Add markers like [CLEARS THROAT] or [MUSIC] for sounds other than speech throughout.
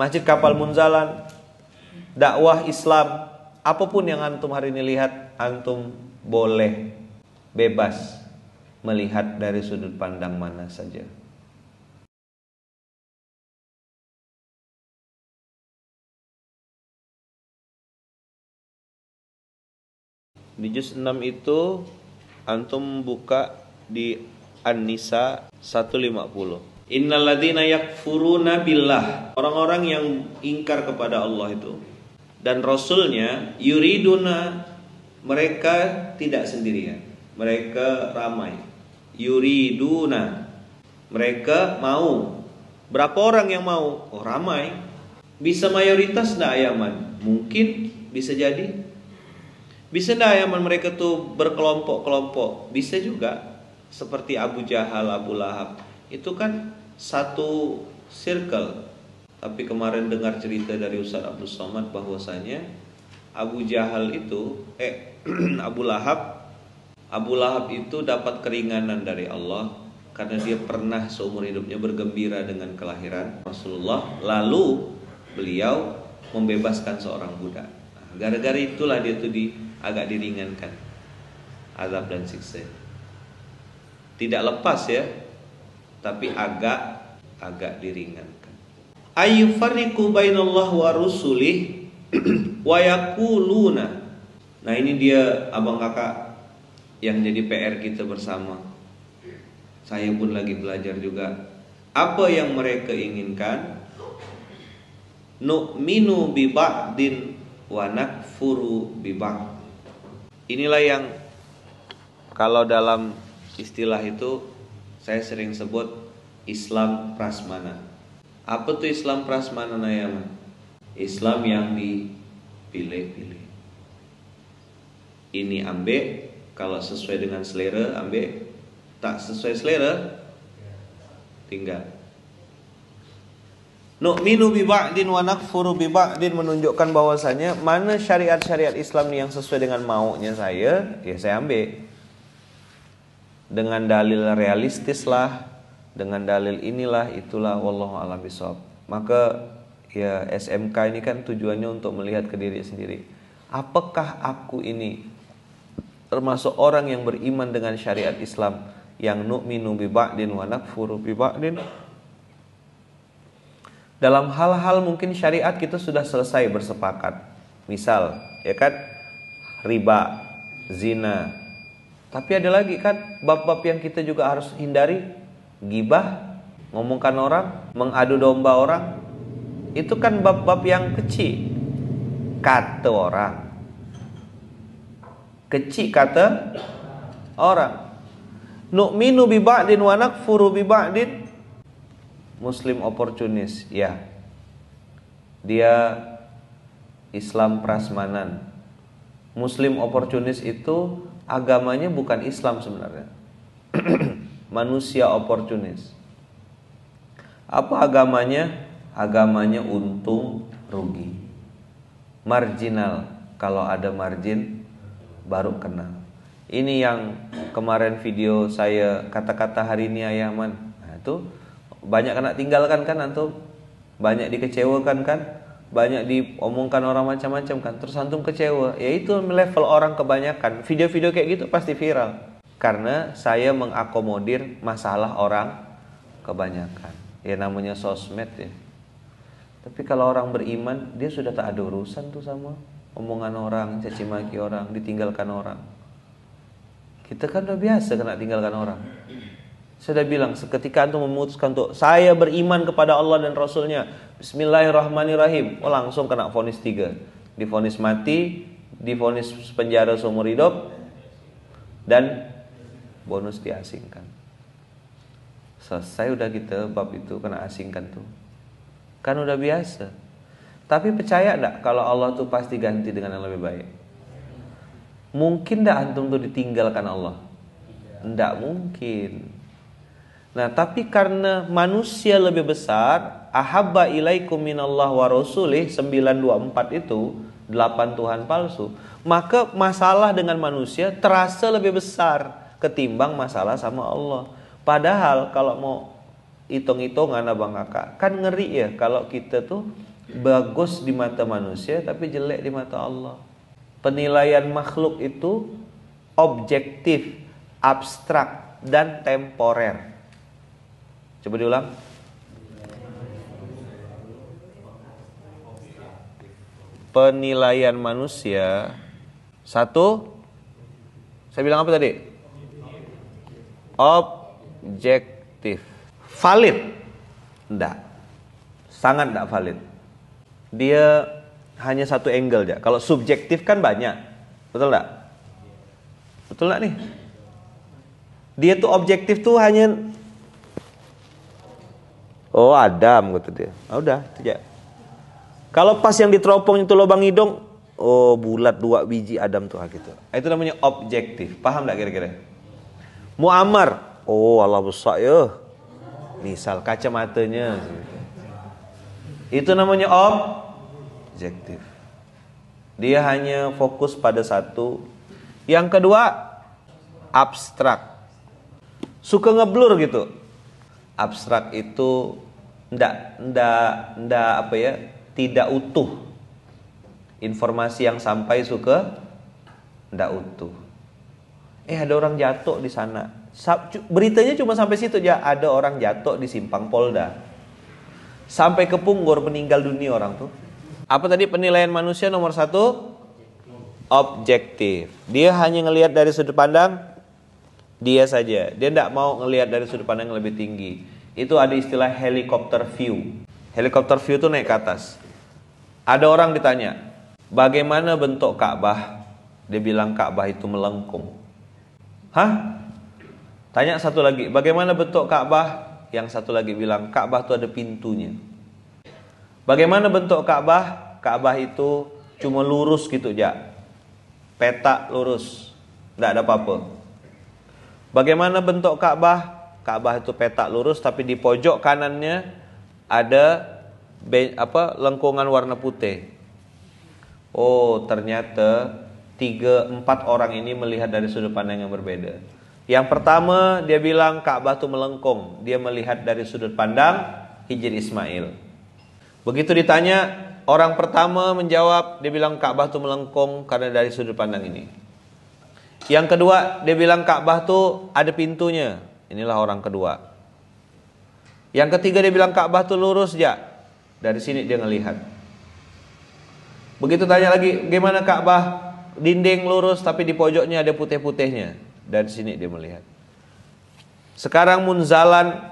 Masjid Kapal Munzalan, dakwah Islam, apa pun yang antum hari ini lihat, antum boleh bebas melihat dari sudut pandang mana saja. Di juz 6 itu antum buka di An-Nisa 150. Innalladzina yakfuruna billah. Orang-orang yang ingkar kepada Allah itu dan rasulnya yuriduna mereka tidak sendirian. Mereka ramai. Yuriduna. Mereka mau. Berapa orang yang mau? Oh, ramai. Bisa mayoritas tidak Yaman? Mungkin bisa jadi bisa tidak ya mereka tuh berkelompok-kelompok? Bisa juga. Seperti Abu Jahal, Abu Lahab. Itu kan satu circle. Tapi kemarin dengar cerita dari Ustaz Abdul Somad bahwasanya Abu Jahal itu, eh [CLEARS THROAT] Abu Lahab, Abu Lahab itu dapat keringanan dari Allah karena dia pernah seumur hidupnya bergembira dengan kelahiran Rasulullah. Lalu beliau membebaskan seorang budak. Nah, gara-gara itulah dia tuh di agak diringankan azab dan siksa. Tidak lepas ya, tapi agak agak diringankan. Ayyufarriqu bainallah wa rusulih [CLEARS THROAT] wa yaquluna. Nah, ini dia abang kakak yang jadi PR kita bersama. Saya pun lagi belajar juga. Apa yang mereka inginkan? Nu'minu bi ba'din wa nakfuru bi ba'd. Inilah yang kalau dalam istilah itu saya sering sebut Islam prasmana. Apa tuh Islam prasmana Nayama? Islam yang dipilih-pilih. Ini ambek kalau sesuai dengan selera ambek tak sesuai selera tinggal. Nu'minu bi ba'din wa nakfuru bi ba'din menunjukkan bahwasanya mana syariat-syariat Islam yang sesuai dengan maunya saya, ya saya ambil. Dengan dalil realistis lah, dengan dalil inilah itulah wallahu alam bisawab. Maka ya SMK ini kan tujuannya untuk melihat ke diri sendiri. Apakah aku ini termasuk orang yang beriman dengan syariat Islam yang nu'minu bi ba'din wa nakfuru bi ba'din dalam hal-hal mungkin syariat kita sudah selesai bersepakat. Misal, ya kan riba, zina. Tapi ada lagi kan bab-bab yang kita juga harus hindari, gibah, ngomongkan orang, mengadu domba orang. Itu kan bab-bab yang kecil. Kata orang. Kecil kata orang. Nu'minu bi ba'din wa nakfuru bi ba'din Muslim oportunis, ya. Dia Islam prasmanan. Muslim oportunis itu agamanya bukan Islam sebenarnya. [CLEARS THROAT] Manusia oportunis. Apa agamanya? Agamanya untung rugi. Marginal. Kalau ada margin baru kenal. Ini yang kemarin video saya kata-kata hari ini Ayaman. Nah, itu banyak kena tinggalkan kan antum banyak dikecewakan kan banyak diomongkan orang macam-macam kan. Terus antum kecewa. Ya itu level orang kebanyakan. Video-video kayak gitu pasti viral. Karena saya mengakomodir masalah orang kebanyakan. Ya namanya sosmed ya. Tapi kalau orang beriman dia sudah tak ada urusan tuh sama omongan orang caci maki orang ditinggalkan orang. Kita kan udah biasa kena tinggalkan orang saya sudah bilang, seketika antum memutuskan untuk saya beriman kepada Allah dan Rasulnya. Bismillahirrahmanirrahim. Oh, langsung kena vonis tiga. Difonis mati, difonis penjara seumur hidup, dan bonus diasingkan. Selesai udah kita bab itu kena asingkan tuh. Kan udah biasa. Tapi percaya enggak kalau Allah tuh pasti ganti dengan yang lebih baik? Mungkin enggak antum tuh ditinggalkan Allah? Enggak mungkin. Nah, tapi karena manusia lebih besar, ahabba ilaikum minallah wa rasulih 924 itu 8 Tuhan palsu, maka masalah dengan manusia terasa lebih besar ketimbang masalah sama Allah. Padahal kalau mau hitung-hitungan abang kakak, kan ngeri ya kalau kita tuh bagus di mata manusia tapi jelek di mata Allah. Penilaian makhluk itu objektif, abstrak dan temporer. Coba diulang. Penilaian manusia satu saya bilang apa tadi? Objektif. Valid? Enggak. Sangat enggak valid. Dia hanya satu angle aja. Kalau subjektif kan banyak. Betul enggak? Betul enggak nih? Dia tuh objektif tuh hanya Oh Adam gitu dia. Oh, udah, itu aja. Kalau pas yang diteropong itu lubang hidung, oh bulat dua biji Adam tuh gitu. Itu namanya objektif. Paham nggak kira-kira? Muammar, oh Allah besar ya. Misal kacamatanya. Itu namanya objektif. Dia hanya fokus pada satu. Yang kedua, abstrak. Suka ngeblur gitu. Abstrak itu ndak ndak ndak apa ya? Tidak utuh informasi yang sampai suka ndak utuh. Eh ada orang jatuh di sana. Beritanya cuma sampai situ aja. Ada orang jatuh di simpang Polda. Sampai ke Punggur meninggal dunia orang tuh. Apa tadi penilaian manusia nomor satu? Objektif. Dia hanya ngelihat dari sudut pandang dia saja. Dia tidak mau ngelihat dari sudut pandang yang lebih tinggi. Itu ada istilah helikopter view. Helikopter view itu naik ke atas. Ada orang ditanya, Bagaimana bentuk Ka'bah? Dia bilang Ka'bah itu melengkung. Hah? Tanya satu lagi, bagaimana bentuk Ka'bah? Yang satu lagi bilang Ka'bah itu ada pintunya. Bagaimana bentuk Ka'bah? Ka'bah itu cuma lurus gitu ya. Peta lurus. Tidak ada apa-apa. Bagaimana bentuk Ka'bah? Ka'bah itu peta lurus tapi di pojok kanannya ada apa lengkungan warna putih. Oh ternyata tiga empat orang ini melihat dari sudut pandang yang berbeda. Yang pertama dia bilang Ka'bah itu melengkung. Dia melihat dari sudut pandang Hijri Ismail. Begitu ditanya orang pertama menjawab dia bilang Ka'bah itu melengkung karena dari sudut pandang ini. Yang kedua dia bilang Ka'bah itu ada pintunya. Inilah orang kedua. Yang ketiga dia bilang Ka'bah itu lurus ya. Dari sini dia ngelihat. Begitu tanya lagi, gimana Ka'bah? Dinding lurus tapi di pojoknya ada putih-putihnya. Dari sini dia melihat. Sekarang Munzalan,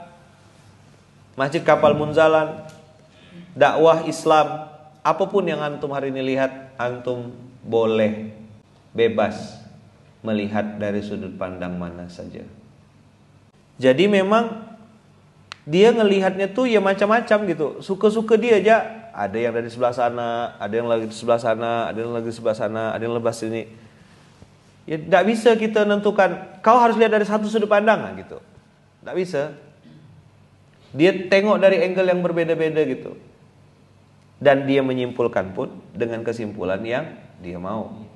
Masjid Kapal Munzalan, dakwah Islam, apa pun yang antum hari ini lihat, antum boleh bebas melihat dari sudut pandang mana saja. Jadi memang dia ngelihatnya tuh ya macam-macam gitu. Suka-suka dia aja. Ada yang dari sebelah sana, ada yang lagi di sebelah sana, ada yang lagi di sebelah sana, ada yang lepas sini. Ya tidak bisa kita nentukan. Kau harus lihat dari satu sudut pandang gitu. Tidak bisa. Dia tengok dari angle yang berbeda-beda gitu. Dan dia menyimpulkan pun dengan kesimpulan yang dia mau.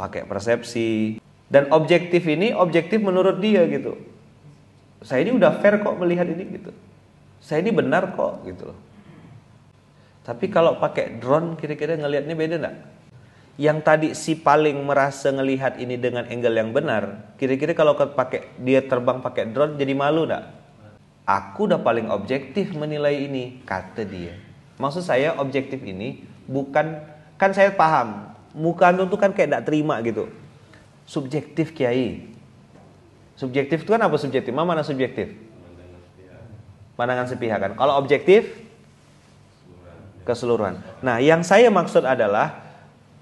Pakai persepsi. Dan objektif ini objektif menurut dia gitu saya ini udah fair kok melihat ini gitu. Saya ini benar kok gitu loh. Tapi kalau pakai drone kira-kira ngelihatnya beda enggak? Yang tadi si paling merasa ngelihat ini dengan angle yang benar, kira-kira kalau pakai dia terbang pakai drone jadi malu enggak? Aku udah paling objektif menilai ini, kata dia. Maksud saya objektif ini bukan kan saya paham, muka itu kan kayak tidak terima gitu. Subjektif kiai, Subjektif itu kan apa subjektif? Mana subjektif? Pandangan sepihak kan. Kalau objektif keseluruhan. Nah, yang saya maksud adalah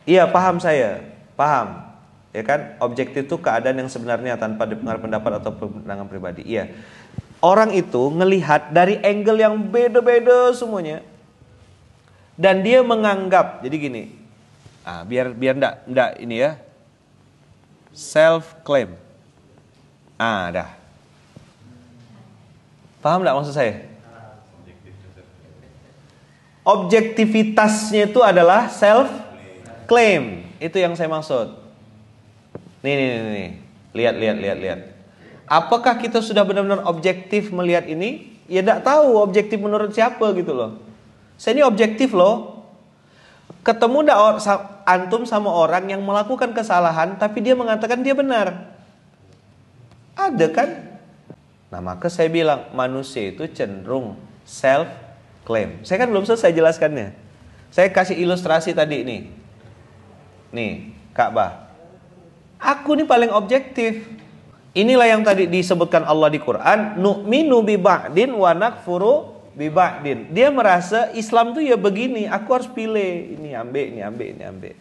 iya paham saya, paham. Ya kan? Objektif itu keadaan yang sebenarnya tanpa dipengaruhi pendapat atau pandangan pribadi. Iya. Orang itu ngelihat dari angle yang beda-beda semuanya. Dan dia menganggap, jadi gini. Ah, biar biar ndak ndak ini ya. Self claim Ah, dah. Paham tidak maksud saya? Objektivitasnya itu adalah self claim. Itu yang saya maksud. Nih, nih, nih, nih. Lihat, lihat, lihat, lihat. Apakah kita sudah benar-benar objektif melihat ini? Ya tidak tahu objektif menurut siapa gitu loh. Saya ini objektif loh. Ketemu da antum sama orang yang melakukan kesalahan tapi dia mengatakan dia benar. Ada kan? Nah, maka saya bilang manusia itu cenderung self claim. Saya kan belum selesai jelaskannya. Saya kasih ilustrasi tadi nih. Nih, Ka'bah. Aku nih paling objektif. Inilah yang tadi disebutkan Allah di Quran, nu'minu bi ba'din wa nakfuru bi ba'din. Dia merasa Islam tuh ya begini, aku harus pilih ini ambil, ini ambil, ini ambil.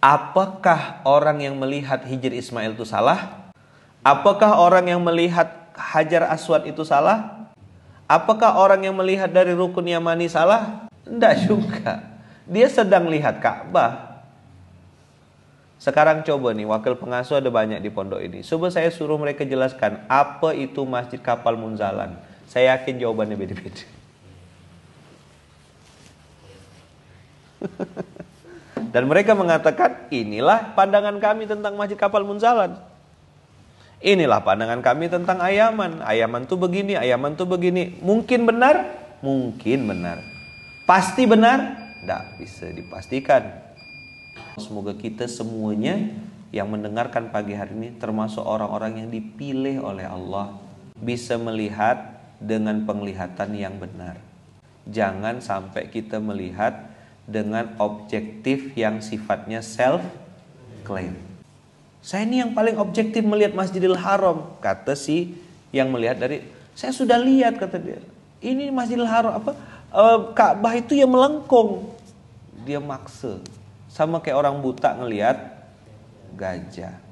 Apakah orang yang melihat Hijr Ismail itu salah? Apakah orang yang melihat Hajar Aswad itu salah? Apakah orang yang melihat dari rukun Yamani salah? Tidak juga. Dia sedang lihat Ka'bah. Sekarang coba nih, wakil pengasuh ada banyak di pondok ini. Coba saya suruh mereka jelaskan apa itu Masjid Kapal Munzalan. Saya yakin jawabannya beda-beda. [LAUGHS] Dan mereka mengatakan, inilah pandangan kami tentang Masjid Kapal Munzalan. Inilah pandangan kami tentang ayaman. Ayaman tuh begini, ayaman tuh begini. Mungkin benar? Mungkin benar. Pasti benar? Tidak bisa dipastikan. Semoga kita semuanya yang mendengarkan pagi hari ini termasuk orang-orang yang dipilih oleh Allah bisa melihat dengan penglihatan yang benar. Jangan sampai kita melihat dengan objektif yang sifatnya self claim. Saya ini yang paling objektif melihat Masjidil Haram, kata si yang melihat dari saya sudah lihat kata dia. Ini Masjidil Haram apa? E, Ka'bah itu yang melengkung. Dia maksa sama kayak orang buta ngelihat gajah.